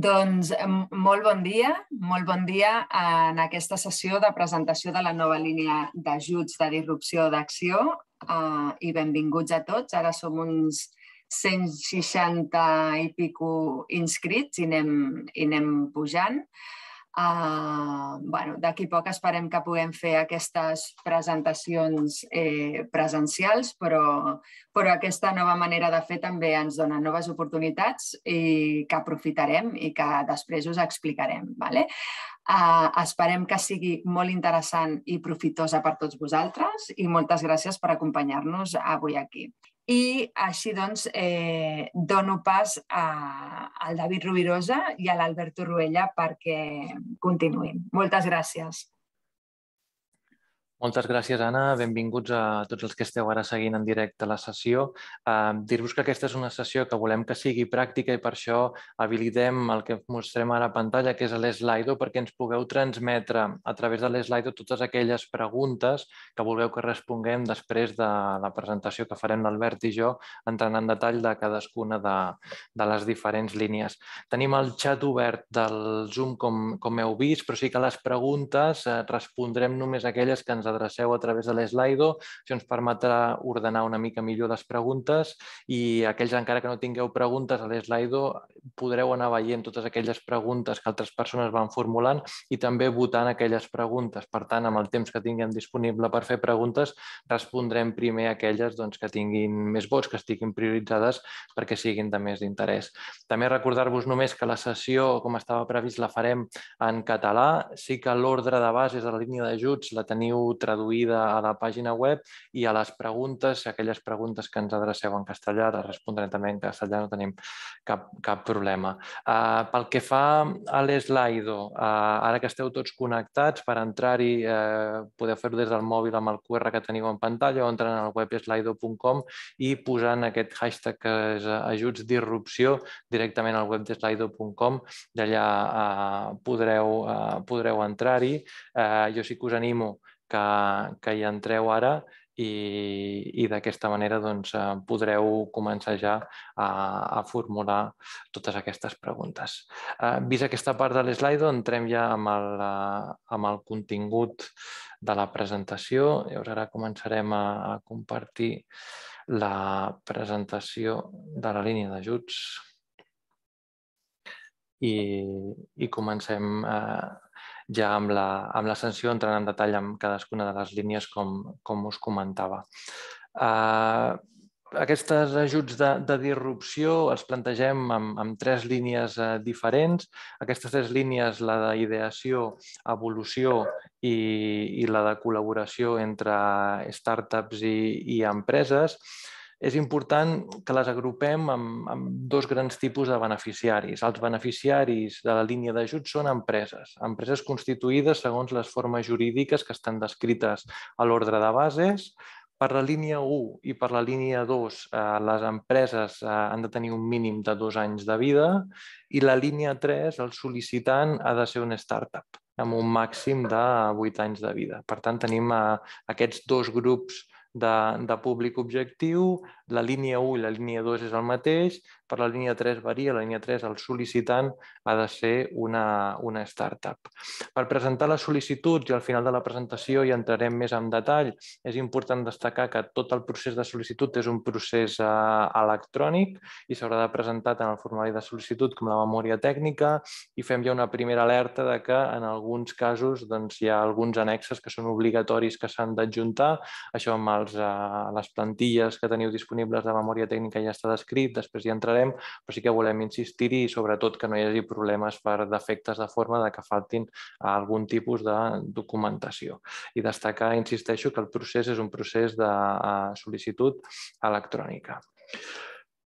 Doncs molt bon dia, molt bon dia en aquesta sessió de presentació de la nova línia d'ajuts de disrupció d'acció eh, i benvinguts a tots. Ara som uns 160 i pico inscrits i anem, i anem pujant. Uh, bueno, D'aquí poc esperem que puguem fer aquestes presentacions eh, presencials, però, però aquesta nova manera de fer també ens dona noves oportunitats i que aprofitarem i que després us explicarem. Vale? Uh, esperem que sigui molt interessant i profitosa per tots vosaltres i moltes gràcies per acompanyar-nos avui aquí. I així doncs eh, dono pas a, al David Rubirosa i a l'Alberto Ruella perquè continuïn. Moltes gràcies. Moltes gràcies, Anna. Benvinguts a tots els que esteu ara seguint en directe la sessió. Dir-vos que aquesta és una sessió que volem que sigui pràctica i per això habilitem el que mostrem ara a pantalla, que és l'Slido, perquè ens pugueu transmetre a través de l'Slido totes aquelles preguntes que vulgueu que responguem després de la presentació que farem l'Albert i jo, entrant en detall de cadascuna de, de les diferents línies. Tenim el xat obert del Zoom, com, com heu vist, però sí que les preguntes eh, respondrem només aquelles que ens adreceu a través de l'Slido. Això ens permetrà ordenar una mica millor les preguntes i aquells encara que no tingueu preguntes a l'Slido podreu anar veient totes aquelles preguntes que altres persones van formulant i també votant aquelles preguntes. Per tant, amb el temps que tinguem disponible per fer preguntes, respondrem primer aquelles doncs, que tinguin més vots, que estiguin prioritzades perquè siguin de més d'interès. També recordar-vos només que la sessió, com estava previst, la farem en català. Sí que l'ordre de bases de la línia d'ajuts la teniu traduïda a la pàgina web i a les preguntes, aquelles preguntes que ens adreceu en castellà, les respondrem també en castellà, no tenim cap, cap problema. Uh, pel que fa a l'Slido, uh, ara que esteu tots connectats, per entrar-hi uh, podeu fer-ho des del mòbil amb el QR que teniu en pantalla o entrant al web slido.com i posant aquest hashtag que és ajuts disrupció directament al web de slido.com i allà uh, podreu, uh, podreu entrar-hi. Uh, jo sí que us animo que, que hi entreu ara i, i d'aquesta manera doncs, eh, podreu començar ja a, a formular totes aquestes preguntes. Eh, vist aquesta part de l'Slido, entrem ja amb el, eh, amb el contingut de la presentació. Llavors ara començarem a, a compartir la presentació de la línia d'ajuts i, i comencem eh, ja amb la, amb la sanció entrant en detall amb cadascuna de les línies com, com us comentava. Uh, aquests ajuts de, de disrupció els plantegem amb, amb tres línies uh, diferents. Aquestes tres línies, la d'ideació, evolució i, i la de col·laboració entre startups i, i empreses, és important que les agrupem amb, amb dos grans tipus de beneficiaris. Els beneficiaris de la línia d'ajut són empreses, empreses constituïdes segons les formes jurídiques que estan descrites a l'ordre de bases. Per la línia 1 i per la línia 2, eh, les empreses eh, han de tenir un mínim de dos anys de vida i la línia 3, el sol·licitant, ha de ser un startup amb un màxim de 8 anys de vida. Per tant, tenim eh, aquests dos grups de, de públic objectiu, la línia 1 i la línia 2 és el mateix, per la línia 3 varia, la línia 3 el sol·licitant ha de ser una, una startup. Per presentar les sol·licituds i al final de la presentació hi entrarem més en detall, és important destacar que tot el procés de sol·licitud és un procés eh, electrònic i s'haurà de presentar tant el formulari de sol·licitud com la memòria tècnica i fem ja una primera alerta de que en alguns casos doncs, hi ha alguns annexes que són obligatoris que s'han d'adjuntar, això amb els, eh, les plantilles que teniu disponibles de memòria tècnica ja està descrit, després hi entrarem però sí que volem insistir-hi i sobretot que no hi hagi problemes per defectes de forma de que faltin algun tipus de documentació. I destacar, insisteixo, que el procés és un procés de eh, sol·licitud electrònica.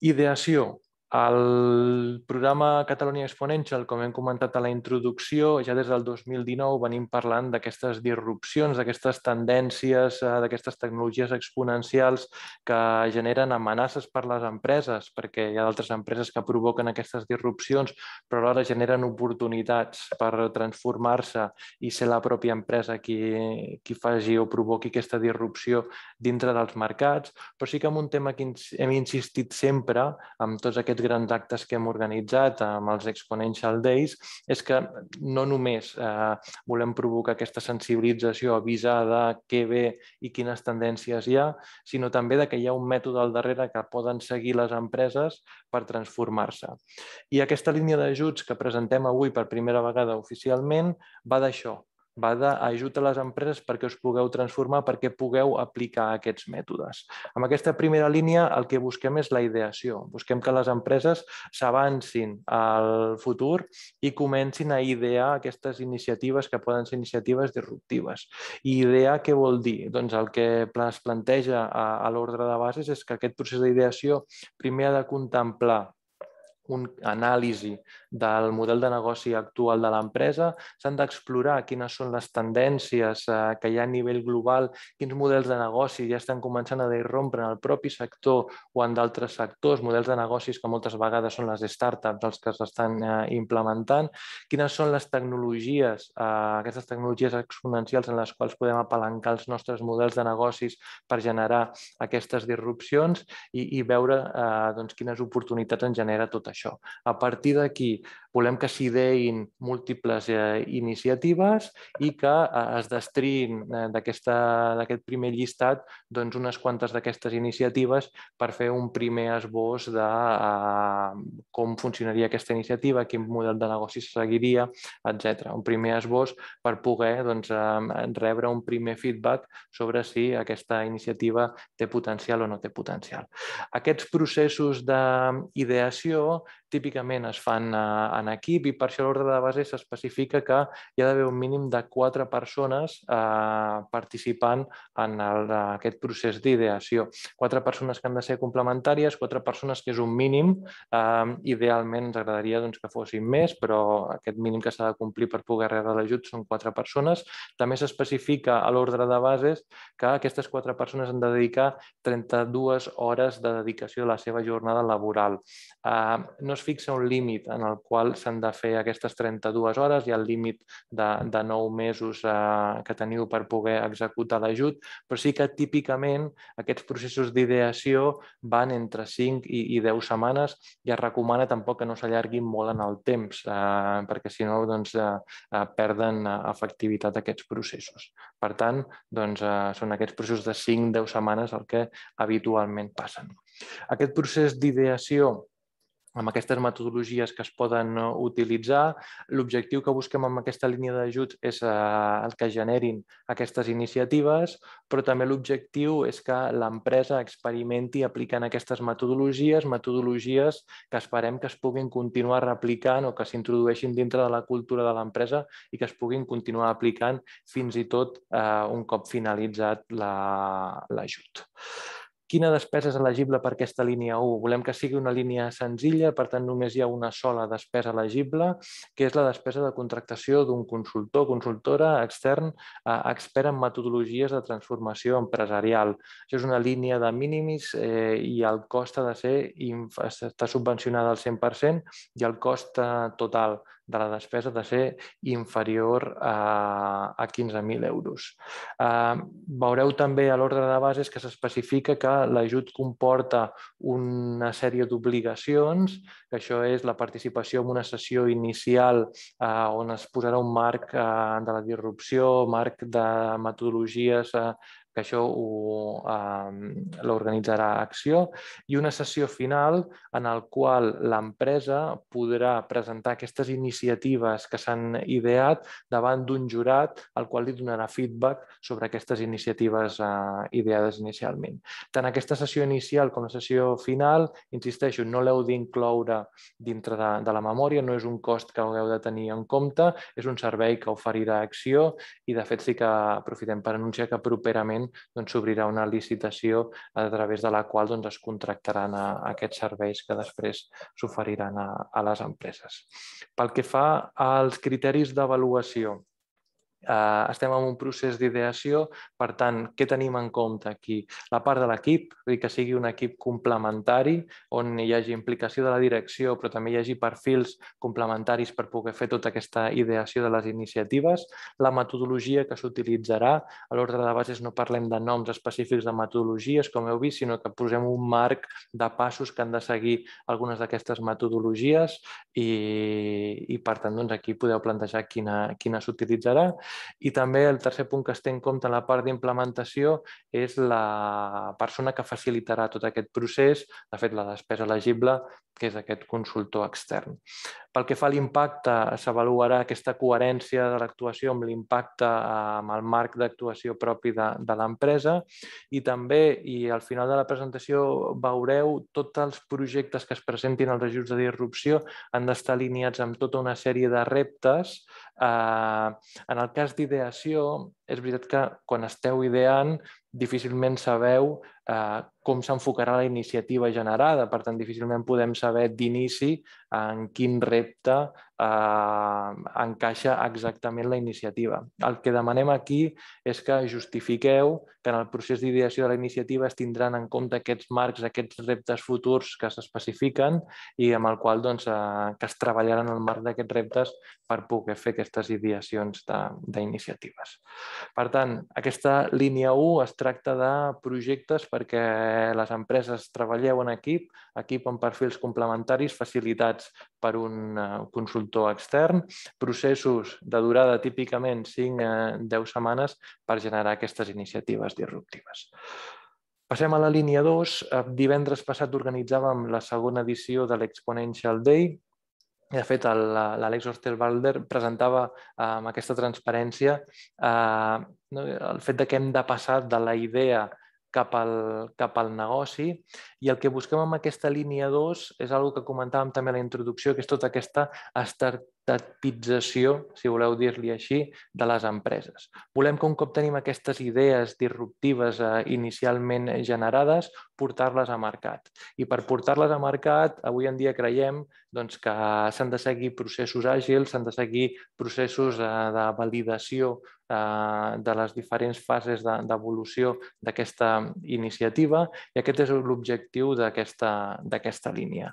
Ideació. El programa Catalunya Exponential, com hem comentat a la introducció, ja des del 2019 venim parlant d'aquestes disrupcions, d'aquestes tendències, eh, d'aquestes tecnologies exponencials que generen amenaces per les empreses, perquè hi ha d'altres empreses que provoquen aquestes disrupcions, però alhora generen oportunitats per transformar-se i ser la pròpia empresa qui, qui faci o provoqui aquesta disrupció dintre dels mercats, però sí que amb un tema que hem insistit sempre amb tots aquests grans actes que hem organitzat amb els Exponential Days és que no només eh, volem provocar aquesta sensibilització, avisar de què ve i quines tendències hi ha, sinó també de que hi ha un mètode al darrere que poden seguir les empreses per transformar-se. I aquesta línia d'ajuts que presentem avui per primera vegada oficialment va d'això, va d'ajut a les empreses perquè us pugueu transformar, perquè pugueu aplicar aquests mètodes. Amb aquesta primera línia el que busquem és la ideació. Busquem que les empreses s'avancin al futur i comencin a idear aquestes iniciatives que poden ser iniciatives disruptives. I idear què vol dir? Doncs el que es planteja a, a l'ordre de bases és que aquest procés d'ideació primer ha de contemplar un anàlisi del model de negoci actual de l'empresa, s'han d'explorar quines són les tendències eh, que hi ha a nivell global, quins models de negoci ja estan començant a irrompre en el propi sector o en d'altres sectors, models de negocis que moltes vegades són les startups els que s'estan eh, implementant, quines són les tecnologies, eh, aquestes tecnologies exponencials en les quals podem apalancar els nostres models de negocis per generar aquestes disrupcions i, i veure doncs, quines oportunitats en genera tot això. A partir d'aquí, volem que s'ideïn múltiples eh, iniciatives i que eh, es destrin eh, d'aquest primer llistat doncs, unes quantes d'aquestes iniciatives per fer un primer esbós de eh, com funcionaria aquesta iniciativa, quin model de negoci seguiria, etc. Un primer esbós per poder doncs, eh, rebre un primer feedback sobre si aquesta iniciativa té potencial o no té potencial. Aquests processos d'ideació típicament es fan eh, en equip i per això l'ordre de base s'especifica que hi ha d'haver un mínim de quatre persones eh, participant en el, aquest procés d'ideació. Quatre persones que han de ser complementàries, quatre persones que és un mínim. Eh, idealment ens agradaria doncs, que fossin més, però aquest mínim que s'ha de complir per poder rebre l'ajut són quatre persones. També s'especifica a l'ordre de bases que aquestes quatre persones han de dedicar 32 hores de dedicació a la seva jornada laboral. Eh, no es fixa un límit en el qual s'han de fer aquestes 32 hores, ha el límit de, de 9 mesos eh, que teniu per poder executar l'ajut, però sí que típicament aquests processos d'ideació van entre 5 i, i 10 setmanes i es recomana tampoc que no s'allarguin molt en el temps, eh, perquè si no doncs, eh, eh perden efectivitat aquests processos. Per tant, doncs, eh, són aquests processos de 5-10 setmanes el que habitualment passen. Aquest procés d'ideació amb aquestes metodologies que es poden eh, utilitzar. L'objectiu que busquem amb aquesta línia d'ajuts és eh, el que generin aquestes iniciatives, però també l'objectiu és que l'empresa experimenti aplicant aquestes metodologies, metodologies que esperem que es puguin continuar replicant o que s'introdueixin dintre de la cultura de l'empresa i que es puguin continuar aplicant fins i tot eh, un cop finalitzat l'ajut. La, Quina despesa és elegible per aquesta línia 1? Volem que sigui una línia senzilla, per tant només hi ha una sola despesa elegible, que és la despesa de contractació d'un consultor, consultora extern, eh, expert en metodologies de transformació empresarial. Això és una línia de mínimis eh, i el cost ha de ser, està subvencionada al 100% i el cost eh, total de la despesa de ser inferior a, a 15.000 euros. Uh, veureu també a l'ordre de bases que s'especifica que l'ajut comporta una sèrie d'obligacions, que això és la participació en una sessió inicial uh, on es posarà un marc uh, de la disrupció, marc de metodologies uh, que això eh, l'organitzarà Acció, i una sessió final en el qual l'empresa podrà presentar aquestes iniciatives que s'han ideat davant d'un jurat al qual li donarà feedback sobre aquestes iniciatives eh, ideades inicialment. Tant aquesta sessió inicial com la sessió final, insisteixo, no l'heu d'incloure dintre de, de la memòria, no és un cost que hagueu de tenir en compte, és un servei que oferirà Acció i de fet sí que aprofitem per anunciar que properament s'obrirà doncs, una licitació a través de la qual doncs, es contractaran a, a aquests serveis que després s'oferiran a, a les empreses. Pel que fa als criteris d'avaluació, Eh, estem en un procés d'ideació, per tant, què tenim en compte aquí? La part de l'equip, que sigui un equip complementari, on hi hagi implicació de la direcció, però també hi hagi perfils complementaris per poder fer tota aquesta ideació de les iniciatives. La metodologia que s'utilitzarà, a l'ordre de bases no parlem de noms específics de metodologies, com heu vist, sinó que posem un marc de passos que han de seguir algunes d'aquestes metodologies i, i per tant, doncs, aquí podeu plantejar quina, quina s'utilitzarà i també el tercer punt que es té en compte en la part d'implementació és la persona que facilitarà tot aquest procés, de fet la despesa elegible, que és aquest consultor extern. Pel que fa a l'impacte, s'avaluarà aquesta coherència de l'actuació amb l'impacte amb el marc d'actuació propi de, de l'empresa i també, i al final de la presentació veureu, tots els projectes que es presentin als ajuts de disrupció han d'estar alineats amb tota una sèrie de reptes Eh, en el cas d'ideació, és veritat que quan esteu ideant difícilment sabeu eh, com s'enfocarà la iniciativa generada. Per tant, difícilment podem saber d'inici en quin repte eh, encaixa exactament la iniciativa. El que demanem aquí és que justifiqueu que en el procés d'ideació de la iniciativa es tindran en compte aquests marcs, aquests reptes futurs que s'especifiquen i amb el qual doncs, eh, que es treballaran al marc d'aquests reptes per poder fer aquestes ideacions d'iniciatives. Per tant, aquesta línia 1 es tracta de projectes perquè les empreses treballeu en equip, equip amb perfils complementaris facilitats per un eh, consultor extern, processos de durada típicament 5-10 eh, setmanes per generar aquestes iniciatives disruptives. Passem a la línia 2. Eh, divendres passat organitzàvem la segona edició de l'Exponential Day, de fet, l'Àlex Osterwalder presentava eh, amb aquesta transparència eh, el fet de que hem de passar de la idea cap al, cap al negoci. I el que busquem amb aquesta línia 2 és una que comentàvem també a la introducció, que és tota aquesta startupització, si voleu dir-li així, de les empreses. Volem que un cop tenim aquestes idees disruptives eh, inicialment generades, portar-les a mercat. I per portar-les a mercat, avui en dia creiem doncs, que s'han de seguir processos àgils, s'han de seguir processos eh, de validació eh, de les diferents fases d'evolució d'aquesta iniciativa i aquest és l'objectiu d'aquesta línia.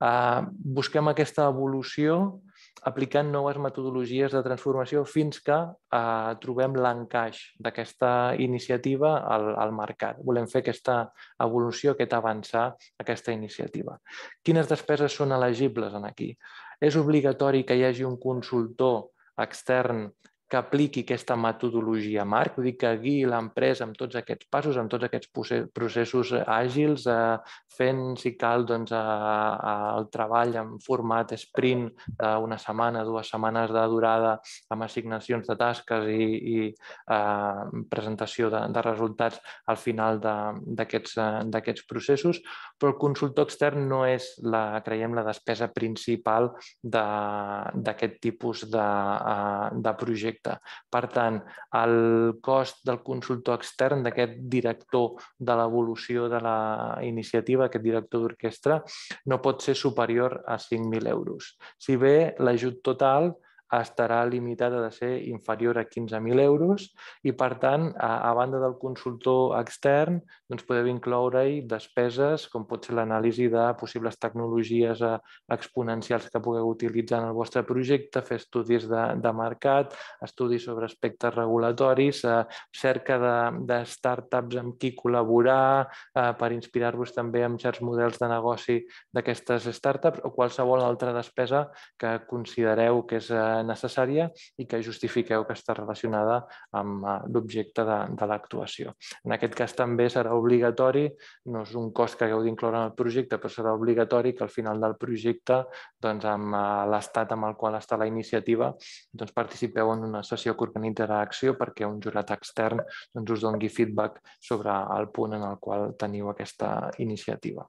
Eh, busquem aquesta evolució aplicant noves metodologies de transformació fins que eh, trobem l'encaix d'aquesta iniciativa al, al mercat. Volem fer aquesta evolució, aquest avançar aquesta iniciativa. Quines despeses són elegibles en aquí? És obligatori que hi hagi un consultor extern que apliqui aquesta metodologia marc, vull dir que guiï l'empresa amb tots aquests passos, amb tots aquests processos àgils, eh, fent, si cal, doncs, el treball en format sprint d'una setmana, dues setmanes de durada, amb assignacions de tasques i, i eh, presentació de, de resultats al final d'aquests processos, però el consultor extern no és, la, creiem, la despesa principal d'aquest tipus de, eh, de projecte projecte. Per tant, el cost del consultor extern, d'aquest director de l'evolució de la iniciativa, aquest director d'orquestra, no pot ser superior a 5.000 euros. Si bé l'ajut total estarà limitada de ser inferior a 15.000 euros i, per tant, a, a banda del consultor extern, doncs podeu incloure-hi despeses com pot ser l'anàlisi de possibles tecnologies eh, exponencials que pugueu utilitzar en el vostre projecte, fer estudis de, de mercat, estudis sobre aspectes regulatoris, eh, cerca de, de startups amb qui col·laborar eh, per inspirar-vos també amb certs models de negoci d'aquestes startups o qualsevol altra despesa que considereu que és necessària i que justifiqueu que està relacionada amb eh, l'objecte de, de l'actuació. En aquest cas també serà obligatori, no és un cost que hagueu d'incloure en el projecte, però serà obligatori que al final del projecte, doncs, amb eh, l'estat amb el qual està la iniciativa, doncs, participeu en una sessió que organitzarà Acció perquè un jurat extern doncs, us doni feedback sobre el punt en el qual teniu aquesta iniciativa.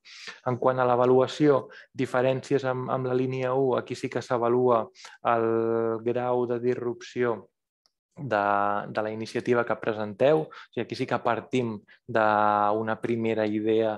En quant a l'avaluació, diferències amb, amb la línia 1, aquí sí que s'avalua el grau de disrupció de, de la iniciativa que presenteu. O sigui, aquí sí que partim d'una primera idea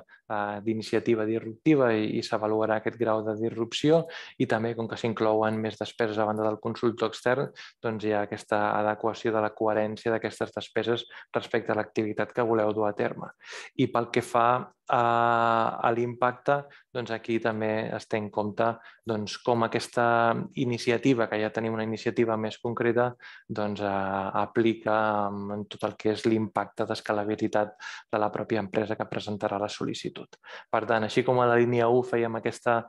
d'iniciativa disruptiva i, i s'avaluarà aquest grau de disrupció i també, com que s'inclouen més despeses a banda del consultor extern, doncs hi ha aquesta adequació de la coherència d'aquestes despeses respecte a l'activitat que voleu dur a terme. I pel que fa a, a l'impacte, doncs aquí també es té en compte doncs, com aquesta iniciativa, que ja tenim una iniciativa més concreta, doncs, eh, aplica en tot el que és l'impacte d'escalabilitat de la pròpia empresa que presentarà la sol·licitud. Per tant, així com a la línia 1 fèiem aquesta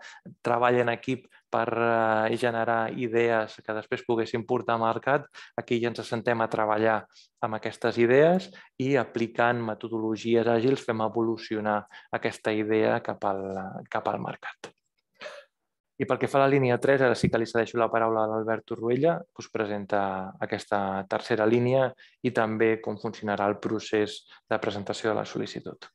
treball en equip per eh, generar idees que després poguessin portar al mercat, aquí ja ens assentem a treballar amb aquestes idees i aplicant metodologies àgils fem evolucionar aquesta idea cap al, cap al mercat. I pel que fa a la línia 3, ara sí que li cedeixo la paraula a l'Albert Torruella, que us presenta aquesta tercera línia i també com funcionarà el procés de presentació de la sol·licitud.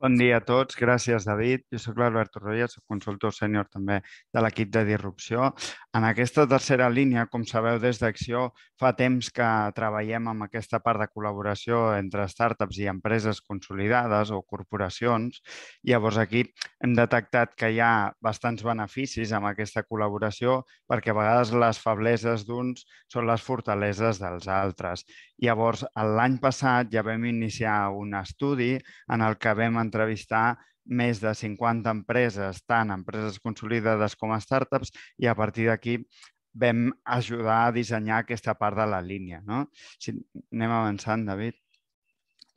Bon dia a tots. Gràcies, David. Jo sóc l'Albert Torroia, soc consultor sènior també de l'equip de disrupció. En aquesta tercera línia, com sabeu, des d'Acció fa temps que treballem amb aquesta part de col·laboració entre startups i empreses consolidades o corporacions. Llavors, aquí hem detectat que hi ha bastants beneficis amb aquesta col·laboració perquè a vegades les febleses d'uns són les fortaleses dels altres. Llavors, l'any passat ja vam iniciar un estudi en el que vam entrevistar més de 50 empreses, tant empreses consolidades com startups, i a partir d'aquí vam ajudar a dissenyar aquesta part de la línia. No? Si anem avançant, David.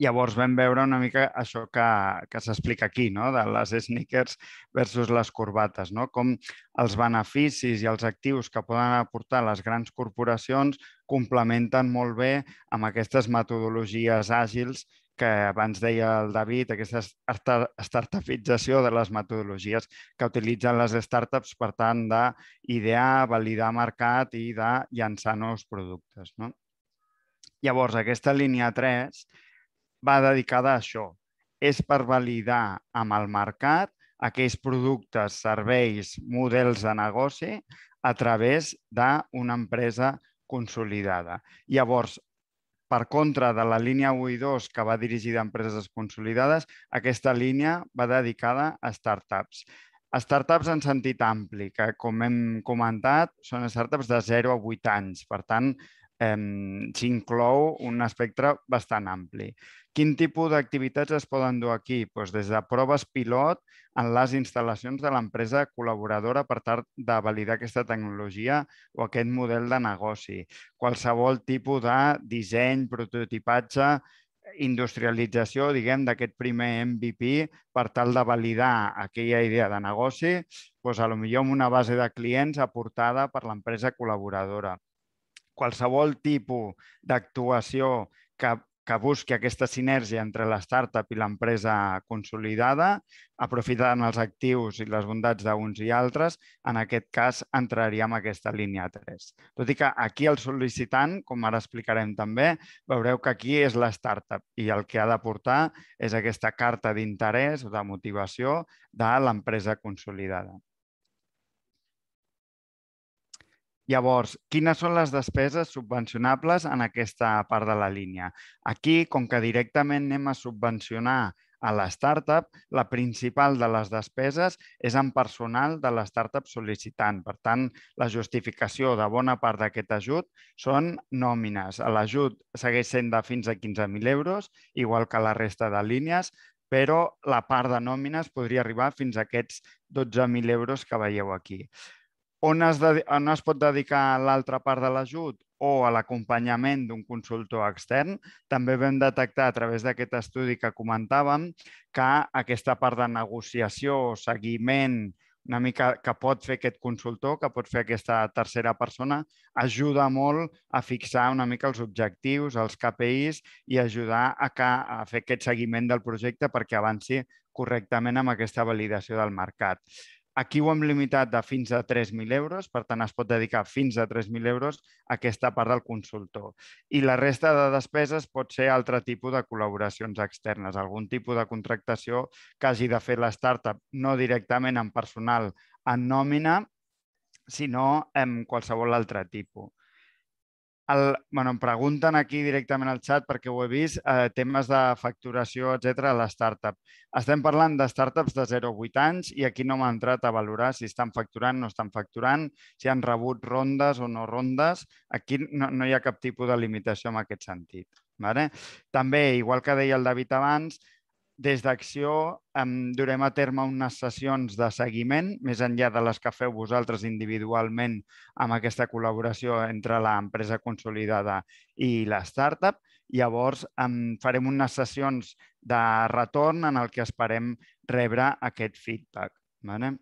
Llavors vam veure una mica això que, que s'explica aquí, no? de les sneakers versus les corbates, no? com els beneficis i els actius que poden aportar les grans corporacions complementen molt bé amb aquestes metodologies àgils que abans deia el David, aquesta startupització de les metodologies que utilitzen les startups per tant d'idear, validar mercat i de llançar nous productes. No? Llavors, aquesta línia 3 va dedicada a això. És per validar amb el mercat aquells productes, serveis, models de negoci a través d'una empresa consolidada. Llavors, per contra de la línia 1 i 2, que va dirigida a empreses consolidades, aquesta línia va dedicada a startups. Startups en sentit ampli, que com hem comentat, són startups de 0 a 8 anys. Per tant, eh, s'inclou un espectre bastant ampli. Quin tipus d'activitats es poden dur aquí? Doncs des de proves pilot en les instal·lacions de l'empresa col·laboradora per tal de validar aquesta tecnologia o aquest model de negoci. Qualsevol tipus de disseny, prototipatge, industrialització, diguem, d'aquest primer MVP per tal de validar aquella idea de negoci, doncs, a lo millor amb una base de clients aportada per l'empresa col·laboradora. Qualsevol tipus d'actuació que que busqui aquesta sinergia entre la startup i l'empresa consolidada, aprofitant els actius i les bondats d'uns i altres, en aquest cas entraríem en aquesta línia 3. Tot i que aquí el sol·licitant, com ara explicarem també, veureu que aquí és la startup i el que ha d'aportar és aquesta carta d'interès o de motivació de l'empresa consolidada. Llavors, quines són les despeses subvencionables en aquesta part de la línia? Aquí, com que directament anem a subvencionar a la startup, la principal de les despeses és en personal de la startup sol·licitant. Per tant, la justificació de bona part d'aquest ajut són nòmines. L'ajut segueix sent de fins a 15.000 euros, igual que la resta de línies, però la part de nòmines podria arribar fins a aquests 12.000 euros que veieu aquí on es, on es pot dedicar l'altra part de l'ajut o a l'acompanyament d'un consultor extern. També vam detectar a través d'aquest estudi que comentàvem que aquesta part de negociació, seguiment, una mica que pot fer aquest consultor, que pot fer aquesta tercera persona, ajuda molt a fixar una mica els objectius, els KPIs i ajudar a, que, a fer aquest seguiment del projecte perquè avanci correctament amb aquesta validació del mercat. Aquí ho hem limitat de fins a 3.000 euros, per tant es pot dedicar fins a 3.000 euros a aquesta part del consultor. I la resta de despeses pot ser altre tipus de col·laboracions externes, algun tipus de contractació que hagi de fer la no directament en personal en nòmina, sinó en qualsevol altre tipus. El, bueno, em pregunten aquí directament al xat perquè ho he vist, eh, temes de facturació, etc a la startup. Estem parlant de startups de 0 a 8 anys i aquí no m'ha entrat a valorar si estan facturant, no estan facturant, si han rebut rondes o no rondes. Aquí no, no hi ha cap tipus de limitació en aquest sentit. Vale? També, igual que deia el David abans, des d'Acció em durem a terme unes sessions de seguiment, més enllà de les que feu vosaltres individualment amb aquesta col·laboració entre l'empresa consolidada i la startup. Llavors, em farem unes sessions de retorn en el que esperem rebre aquest feedback. Vale?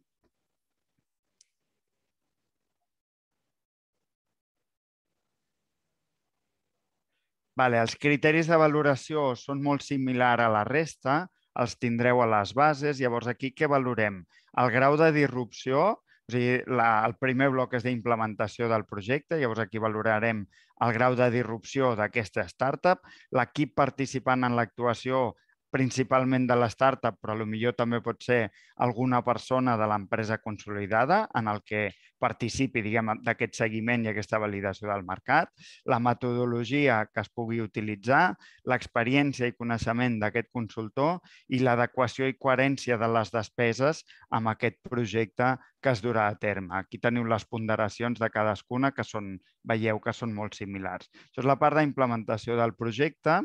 Vale, els criteris de valoració són molt similars a la resta, els tindreu a les bases. Llavors, aquí què valorem? El grau de disrupció, o sigui, la, el primer bloc és d'implementació del projecte, llavors aquí valorarem el grau de disrupció d'aquesta startup, l'equip participant en l'actuació principalment de la startup, però millor també pot ser alguna persona de l'empresa consolidada en el que participi d'aquest seguiment i aquesta validació del mercat, la metodologia que es pugui utilitzar, l'experiència i coneixement d'aquest consultor i l'adequació i coherència de les despeses amb aquest projecte que es durà a terme. Aquí teniu les ponderacions de cadascuna que són, veieu que són molt similars. Això és la part d'implementació del projecte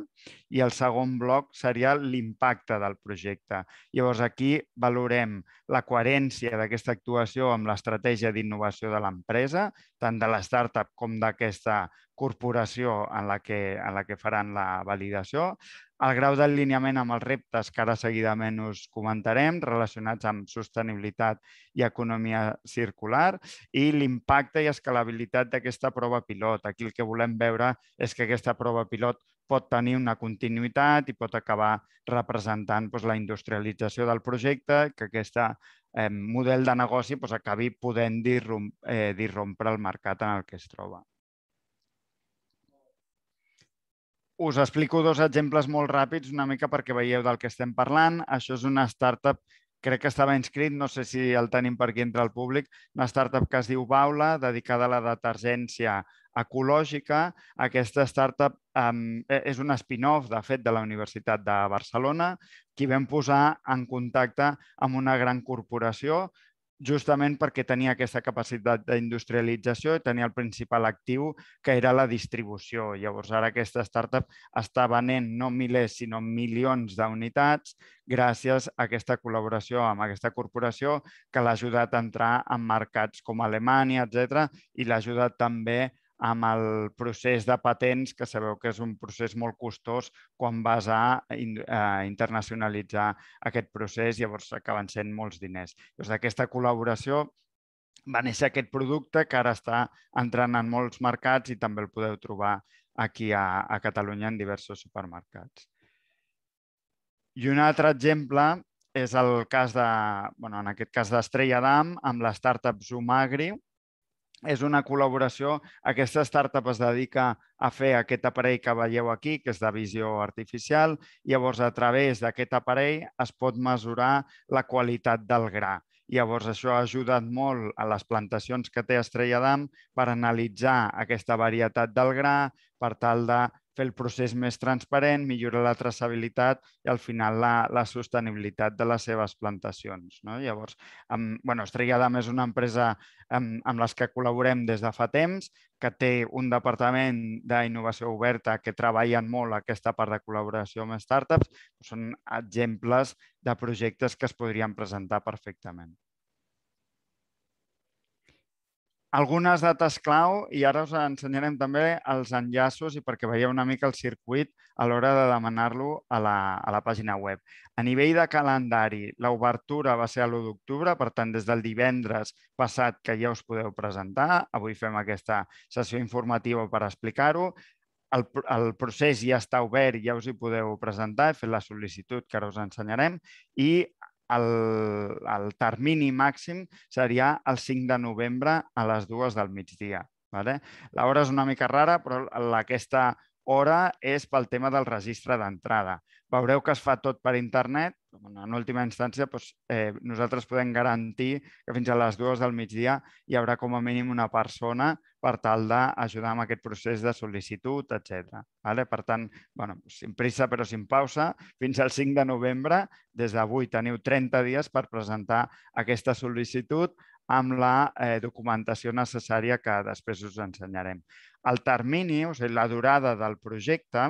i el segon bloc seria l'impacte del projecte. Llavors aquí valorem la coherència d'aquesta actuació amb l'estratègia d'innovació de l'empresa, tant de la startup com d'aquesta corporació en la, que, en la que faran la validació, el grau d'alineament amb els reptes que ara seguidament us comentarem relacionats amb sostenibilitat i economia circular i l'impacte i escalabilitat d'aquesta prova pilot. Aquí el que volem veure és que aquesta prova pilot pot tenir una continuïtat i pot acabar representant doncs, la industrialització del projecte, que aquest eh, model de negoci doncs, acabi podent eh, disrompre el mercat en el que es troba. Us explico dos exemples molt ràpids, una mica perquè veieu del que estem parlant. Això és una startup, crec que estava inscrit, no sé si el tenim per aquí entre el públic, una startup que es diu Baula, dedicada a la detergència ecològica. Aquesta startup um, és un spin-off, de fet, de la Universitat de Barcelona, qui vam posar en contacte amb una gran corporació justament perquè tenia aquesta capacitat d'industrialització i tenia el principal actiu, que era la distribució. Llavors, ara aquesta startup està venent no milers, sinó milions d'unitats gràcies a aquesta col·laboració amb aquesta corporació que l'ha ajudat a entrar en mercats com Alemanya, etc i l'ha ajudat també amb el procés de patents, que sabeu que és un procés molt costós quan vas a internacionalitzar aquest procés, llavors acaben sent molts diners. Llavors, d'aquesta col·laboració va néixer aquest producte que ara està entrant en molts mercats i també el podeu trobar aquí a, a Catalunya en diversos supermercats. I un altre exemple és el cas de, bueno, en aquest cas d'Estrella d'Am amb la startup Zumagri, és una col·laboració. Aquesta startup es dedica a fer aquest aparell que veieu aquí, que és de visió artificial. Llavors, a través d'aquest aparell es pot mesurar la qualitat del gra. Llavors, això ha ajudat molt a les plantacions que té Estrella d'Am per analitzar aquesta varietat del gra, per tal de fer el procés més transparent, millorar la traçabilitat i al final la, la sostenibilitat de les seves plantacions. No? Llavors, amb, bueno, Estrella d'Am és una empresa amb, amb les que col·laborem des de fa temps, que té un departament d'innovació oberta que treballen molt aquesta part de col·laboració amb startups. Són exemples de projectes que es podrien presentar perfectament. Algunes dates clau i ara us ensenyarem també els enllaços i perquè veieu una mica el circuit a l'hora de demanar-lo a, la, a la pàgina web. A nivell de calendari, l'obertura va ser a l'1 d'octubre, per tant, des del divendres passat que ja us podeu presentar. Avui fem aquesta sessió informativa per explicar-ho. El, el procés ja està obert ja us hi podeu presentar. He fet la sol·licitud que ara us ensenyarem i el, el termini màxim seria el 5 de novembre a les dues del migdia. Vale? L'hora és una mica rara, però aquesta hora és pel tema del registre d'entrada. Veureu que es fa tot per internet. En última instància, doncs, eh, nosaltres podem garantir que fins a les dues del migdia hi haurà com a mínim una persona per tal d'ajudar amb aquest procés de sol·licitud, etc. Vale? Per tant, bueno, sin prisa però sin pausa, fins al 5 de novembre, des d'avui teniu 30 dies per presentar aquesta sol·licitud amb la eh, documentació necessària que després us ensenyarem. El termini, o sigui, la durada del projecte,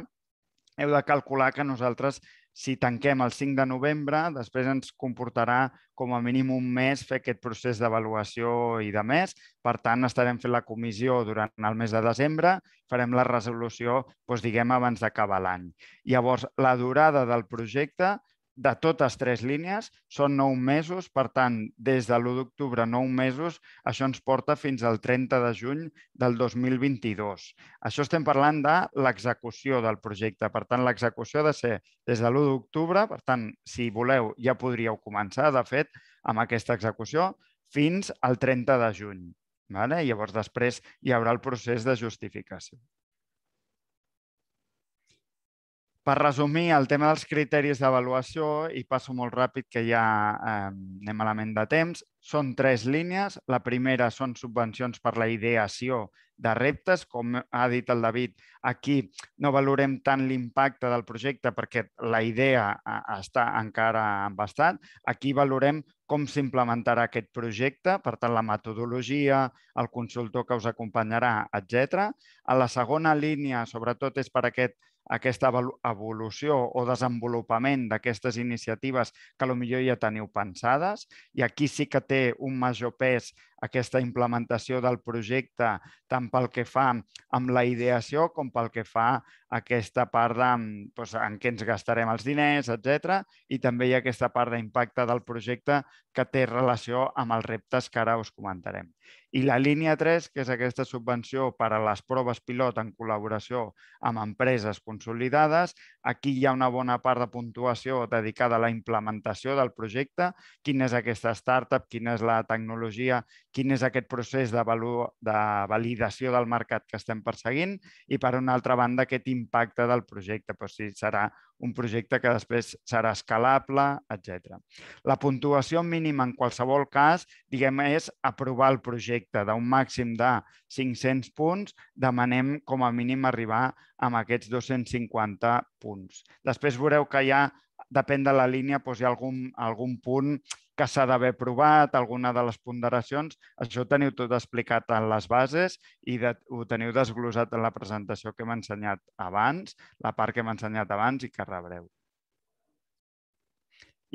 heu de calcular que nosaltres, si tanquem el 5 de novembre, després ens comportarà com a mínim un mes fer aquest procés d'avaluació i de més. Per tant, estarem fent la comissió durant el mes de desembre, farem la resolució, doncs, diguem, abans d'acabar l'any. Llavors, la durada del projecte de totes tres línies són nou mesos, per tant, des de l'1 d'octubre, nou mesos, això ens porta fins al 30 de juny del 2022. Això estem parlant de l'execució del projecte. Per tant, l'execució ha de ser des de l'1 d'octubre, per tant, si voleu, ja podríeu començar, de fet, amb aquesta execució, fins al 30 de juny. Vale? Llavors, després hi haurà el procés de justificació. Per resumir, el tema dels criteris d'avaluació, i passo molt ràpid que ja eh, anem malament de temps, són tres línies. La primera són subvencions per la ideació de reptes. Com ha dit el David, aquí no valorem tant l'impacte del projecte perquè la idea està encara en bastant. Aquí valorem com s'implementarà aquest projecte, per tant, la metodologia, el consultor que us acompanyarà, etc. A la segona línia, sobretot, és per aquest aquesta evolució o desenvolupament d'aquestes iniciatives que potser ja teniu pensades? I aquí sí que té un major pes aquesta implementació del projecte tant pel que fa amb la ideació com pel que fa aquesta part de, doncs, en què ens gastarem els diners, etc. I també hi ha aquesta part d'impacte del projecte que té relació amb els reptes que ara us comentarem. I la línia 3, que és aquesta subvenció per a les proves pilot en col·laboració amb empreses consolidades, aquí hi ha una bona part de puntuació dedicada a la implementació del projecte, quina és aquesta startup, quina és la tecnologia, quin és aquest procés de, de validació del mercat que estem perseguint i, per una altra banda, aquest impacte del projecte, doncs si serà un projecte que després serà escalable, etc. La puntuació mínima en qualsevol cas, diguem, és aprovar el projecte d'un màxim de 500 punts, demanem com a mínim arribar amb aquests 250 punts. Després veureu que ja depèn de la línia, doncs hi ha algun, algun punt que s'ha d'haver provat, alguna de les ponderacions. Això ho teniu tot explicat en les bases i de, ho teniu desglosat en la presentació que hem ensenyat abans, la part que hem ensenyat abans i que rebreu.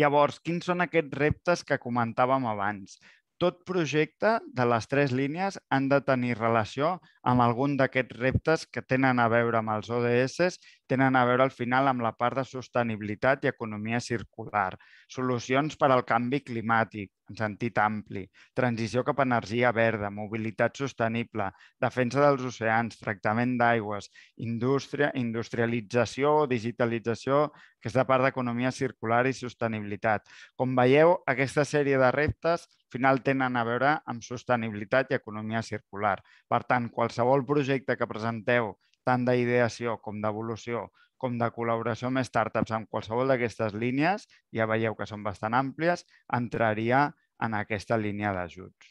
Llavors, quins són aquests reptes que comentàvem abans? Tot projecte de les tres línies han de tenir relació amb algun d'aquests reptes que tenen a veure amb els ODS, tenen a veure al final amb la part de sostenibilitat i economia circular, solucions per al canvi climàtic en sentit ampli, transició cap a energia verda, mobilitat sostenible, defensa dels oceans, tractament d'aigües, indústria, industrialització, digitalització, aquesta part d'economia circular i sostenibilitat. Com veieu, aquesta sèrie de reptes final tenen a veure amb sostenibilitat i economia circular. Per tant, qualsevol projecte que presenteu, tant d'ideació com d'evolució, com de col·laboració amb startups en qualsevol d'aquestes línies, ja veieu que són bastant àmplies, entraria en aquesta línia d'ajuts.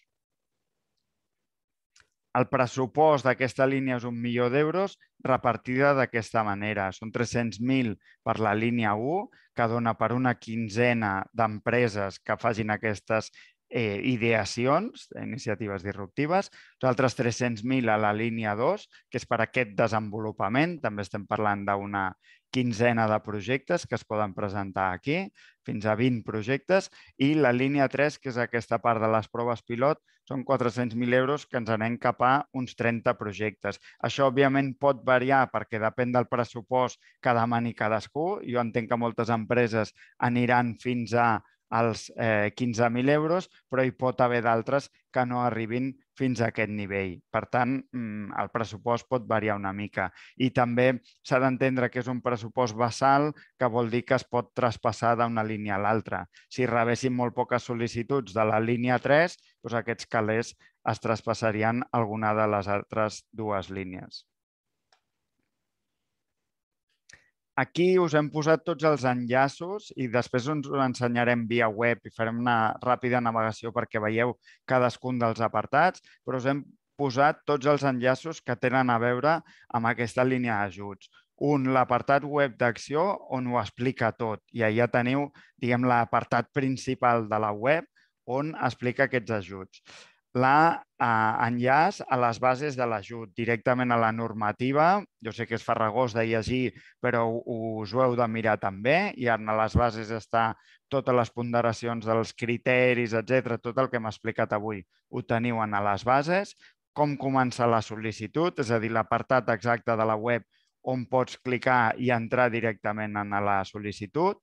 El pressupost d'aquesta línia és un milió d'euros repartida d'aquesta manera. Són 300.000 per la línia 1, que dona per una quinzena d'empreses que facin aquestes eh, ideacions, iniciatives disruptives, altres 300.000 a la línia 2, que és per aquest desenvolupament. També estem parlant d'una quinzena de projectes que es poden presentar aquí, fins a 20 projectes, i la línia 3, que és aquesta part de les proves pilot, són 400.000 euros que ens anem cap a uns 30 projectes. Això, òbviament, pot variar perquè depèn del pressupost que demani cadascú. Jo entenc que moltes empreses aniran fins a als eh, 15.000 euros, però hi pot haver d'altres que no arribin fins a aquest nivell. Per tant, mm, el pressupost pot variar una mica. I també s'ha d'entendre que és un pressupost basal, que vol dir que es pot traspassar d'una línia a l'altra. Si rebessin molt poques sol·licituds de la línia 3, doncs aquests calés es traspassarien alguna de les altres dues línies. Aquí us hem posat tots els enllaços i després us ho ensenyarem via web i farem una ràpida navegació perquè veieu cadascun dels apartats, però us hem posat tots els enllaços que tenen a veure amb aquesta línia d'ajuts. Un, l'apartat web d'acció, on ho explica tot. I allà teniu, diguem, l'apartat principal de la web on explica aquests ajuts l'enllaç a les bases de l'ajut, directament a la normativa. Jo sé que és farragós de llegir, però us ho heu de mirar també. I en les bases està totes les ponderacions dels criteris, etc. Tot el que hem explicat avui ho teniu en les bases. Com comença la sol·licitud, és a dir, l'apartat exacte de la web on pots clicar i entrar directament en la sol·licitud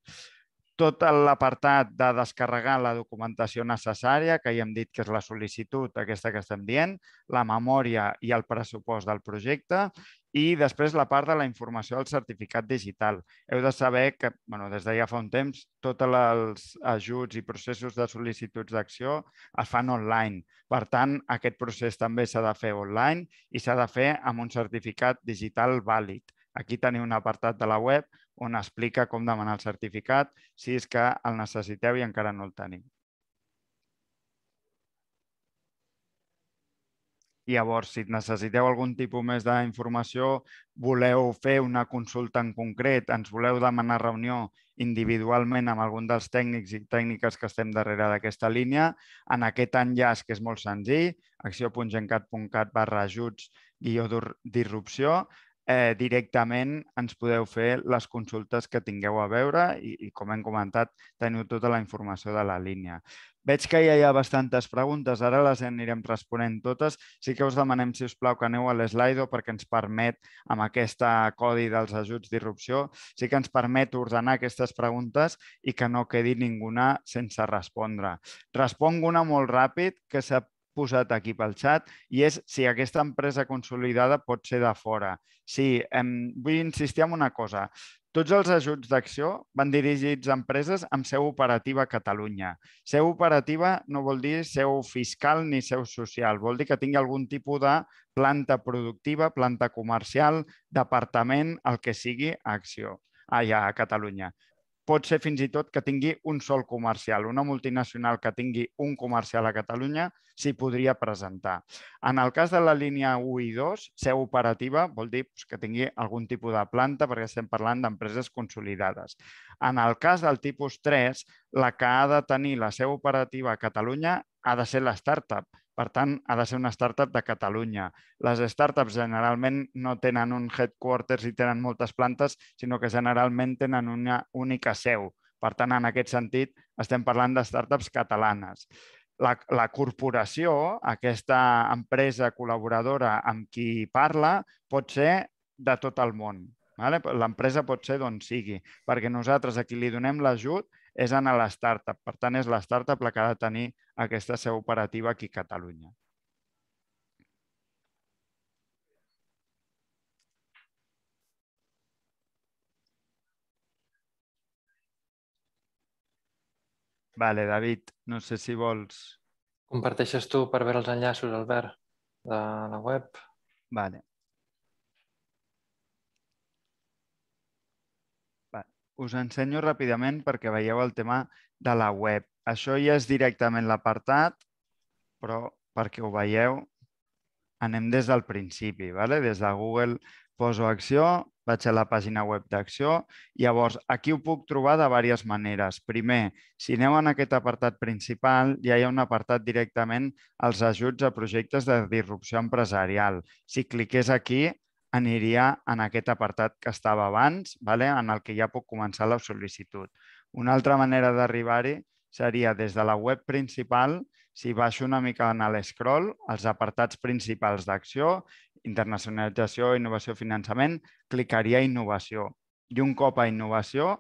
tot l'apartat de descarregar la documentació necessària, que ja hem dit que és la sol·licitud, aquesta que estem dient, la memòria i el pressupost del projecte, i després la part de la informació del certificat digital. Heu de saber que bueno, des de ja fa un temps tots els ajuts i processos de sol·licituds d'acció es fan online. Per tant, aquest procés també s'ha de fer online i s'ha de fer amb un certificat digital vàlid. Aquí teniu un apartat de la web on explica com demanar el certificat si és que el necessiteu i encara no el tenim. Llavors, si necessiteu algun tipus més d'informació, voleu fer una consulta en concret, ens voleu demanar reunió individualment amb algun dels tècnics i tècniques que estem darrere d'aquesta línia, en aquest enllaç, que és molt senzill, acció.gencat.cat barra ajuts guió d'irrupció, eh, directament ens podeu fer les consultes que tingueu a veure i, i com hem comentat, teniu tota la informació de la línia. Veig que ja hi ha bastantes preguntes, ara les anirem responent totes. Sí que us demanem, si us plau, que aneu a l'Slido perquè ens permet, amb aquesta codi dels ajuts d'irrupció, sí que ens permet ordenar aquestes preguntes i que no quedi ninguna sense respondre. Responc una molt ràpid, que s'ha posat aquí pel xat i és si aquesta empresa consolidada pot ser de fora. Sí, em, vull insistir en una cosa. Tots els ajuts d'acció van dirigits a empreses amb seu operativa a Catalunya. Seu operativa no vol dir seu fiscal ni seu social, vol dir que tingui algun tipus de planta productiva, planta comercial, departament, el que sigui acció allà a Catalunya pot ser fins i tot que tingui un sol comercial. Una multinacional que tingui un comercial a Catalunya s'hi podria presentar. En el cas de la línia 1 i 2, seu operativa vol dir que tingui algun tipus de planta perquè estem parlant d'empreses consolidades. En el cas del tipus 3, la que ha de tenir la seu operativa a Catalunya ha de ser la startup, per tant, ha de ser una startup de Catalunya. Les startups generalment no tenen un headquarters i tenen moltes plantes, sinó que generalment tenen una única seu. Per tant, en aquest sentit, estem parlant de startups catalanes. La, la corporació, aquesta empresa col·laboradora amb qui parla, pot ser de tot el món. Vale? L'empresa pot ser d'on sigui, perquè nosaltres a qui li donem l'ajut és en la startup. Per tant, és la startup la que ha de tenir aquesta seu operativa aquí a Catalunya. Vale, David, no sé si vols... Comparteixes tu per veure els enllaços, Albert, de la web? Vale. Us ensenyo ràpidament perquè veieu el tema de la web. Això ja és directament l'apartat, però perquè ho veieu anem des del principi. Vale? Des de Google poso acció, vaig a la pàgina web d'acció. Llavors, aquí ho puc trobar de diverses maneres. Primer, si aneu en aquest apartat principal, ja hi ha un apartat directament als ajuts a projectes de disrupció empresarial. Si cliqués aquí, aniria en aquest apartat que estava abans, vale? en el que ja puc començar la sol·licitud. Una altra manera d'arribar-hi seria des de la web principal, si baixo una mica en l'escroll, els apartats principals d'acció, internacionalització, innovació, finançament, clicaria a innovació. I un cop a innovació,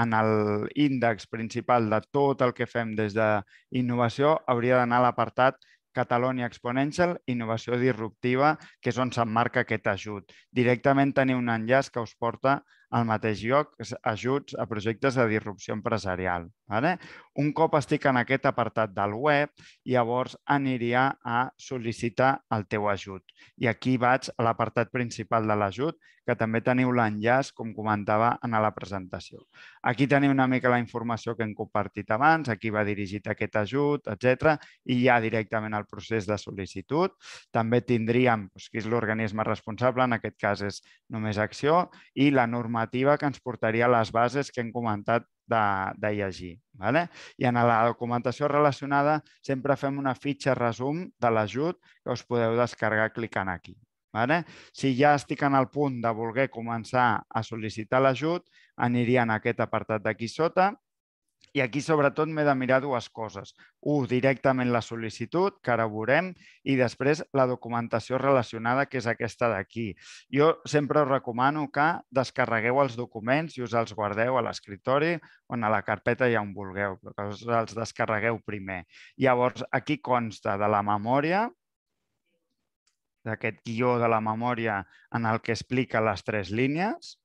en l'índex principal de tot el que fem des d'innovació, hauria d'anar a l'apartat Catalonia Exponential, innovació disruptiva, que és on s'emmarca aquest ajut. Directament teniu un enllaç que us porta al mateix lloc, ajuts a projectes de disrupció empresarial. Vale? Un cop estic en aquest apartat del web, llavors aniria a sol·licitar el teu ajut. I aquí vaig a l'apartat principal de l'ajut, que també teniu l'enllaç, com comentava en la presentació. Aquí teniu una mica la informació que hem compartit abans, aquí va dirigit aquest ajut, etc. i ja directament al procés de sol·licitud. També tindríem doncs, qui és l'organisme responsable, en aquest cas és només acció, i la normativa que ens portaria a les bases que hem comentat de, de llegir. Vale? I en la documentació relacionada sempre fem una fitxa resum de l'ajut que us podeu descarregar clicant aquí. Vale? Si ja estic en el punt de voler començar a sol·licitar l'ajut, aniria en aquest apartat d'aquí sota i aquí, sobretot, m'he de mirar dues coses. Un, directament la sol·licitud, que ara veurem, i després la documentació relacionada, que és aquesta d'aquí. Jo sempre us recomano que descarregueu els documents i us els guardeu a l'escriptori o a la carpeta ja on vulgueu, però que us els descarregueu primer. Llavors, aquí consta de la memòria, d'aquest guió de la memòria en el que explica les tres línies,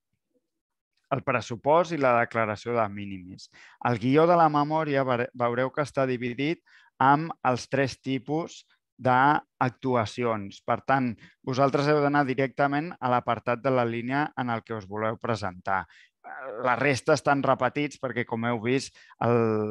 el pressupost i la declaració de mínimis. El guió de la memòria veureu que està dividit amb els tres tipus d'actuacions. Per tant, vosaltres heu d'anar directament a l'apartat de la línia en el que us voleu presentar la resta estan repetits perquè, com heu vist,